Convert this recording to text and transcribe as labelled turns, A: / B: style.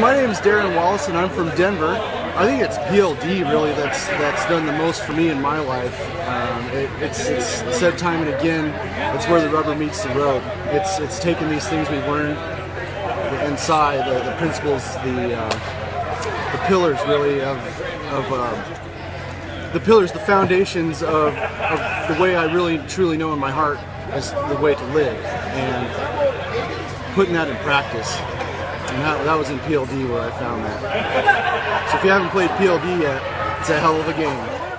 A: my name is Darren Wallace, and I'm from Denver. I think it's PLD really that's that's done the most for me in my life. Um, it, it's it's said time and again. It's where the rubber meets the road. It's it's taking these things we've learned inside, the, the principles, the uh, the pillars really of of um, the pillars, the foundations of, of the way I really truly know in my heart is the way to live, and putting that in practice. And that, that was in PLD where I found that. So if you haven't played PLD yet, it's a hell of a game.